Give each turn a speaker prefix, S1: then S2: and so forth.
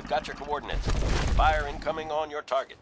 S1: We've Got your coordinates. Fire incoming on your target.